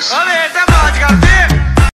face.